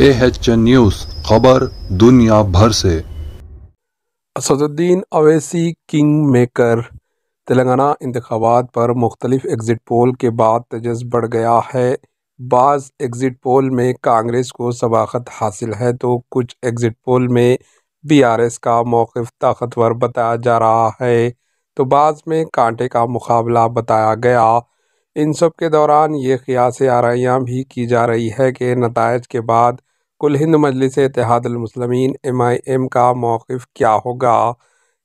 H news खबर दुनिया भर से। असदुद्दीन अवैसी किंग मेकर तेलंगाना इंतबात पर मुख्तलिफ़ एग्ज़िट पोल के बाद तजस बढ़ गया है। बाज़ एग्ज़िट पोल में कांग्रेस को सबाकत हासिल है तो कुछ एग्ज़िट पोल में बी आर एस का मौक़ ताकतवर बताया जा रहा है। तो बाज़ में कांटे का मुकाबला बताया गया। इन सब के दौरान ये क़ियास आरियाँ भी की जा रही है कि नतज के बाद Kul Hind Majlis Ittehadul Muslimeen M I M का मौक़ क्या होगा?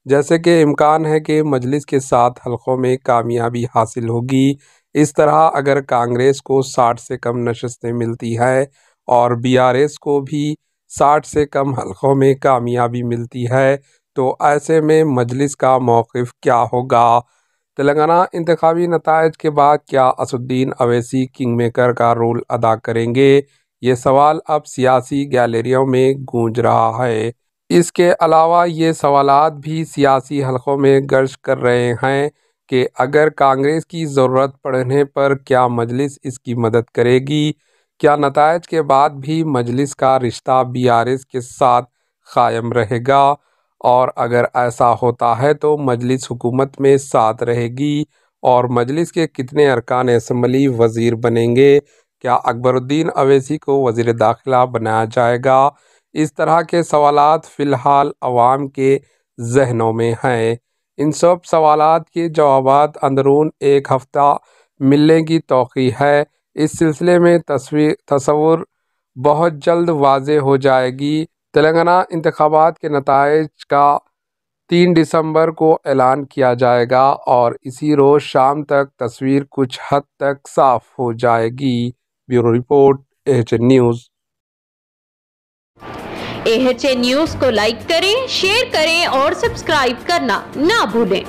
जैसे कि इम्कान है कि मजलिस के साथ हलक़ों में कामयाबी हासिल होगी। इस तरह अगर कांग्रेस को साठ से कम नशस्तें मिलती हैं और बी आर एस को भी साठ से कम हलक़ों में कामयाबी मिलती है तो ऐसे में मजलिस का मौक़ क्या होगा? तेलंगाना इंतबी नतज के बाद क्या असुद्दीन अवैसी किंग मेकर का रोल अदा करेंगे? ये सवाल अब सियासी गैलरियों में गूंज रहा है। इसके अलावा ये सवाल भी सियासी हलकों में गर्ज कर रहे हैं कि अगर कांग्रेस की ज़रूरत पड़ने पर क्या मजलिस इसकी मदद करेगी? क्या नतज के बाद भी मजलिस का रिश्ता बी आर एस के साथ कायम रहेगा? और अगर ऐसा होता है तो मजलिस हुकूमत में साथ रहेगी और मजलिस के कितने अरकान असम्बली वज़ीर बनेंगे? क्या अकबरुद्दीन अवैसी को वज़ी दाखिला बनाया जाएगा? इस तरह के सवाल फ़िलहाल आवाम के जहनों में हैं। इन सब सवाल के जवाब अंदरून एक हफ़्ता मिलने की तोक़ी है। इस सिलसिले में तस्वीर तस्वुर बहुत जल्द वाज हो जाएगी। तेलंगाना इंतबात के नतज का तीन दिसंबर को ऐलान किया जाएगा और इसी रोज़ शाम तक तस्वीर कुछ हद तक साफ़ हो जाएगी। Bureau report H news. H news को लाइक करें, शेयर करें और सब्सक्राइब करना ना भूलें।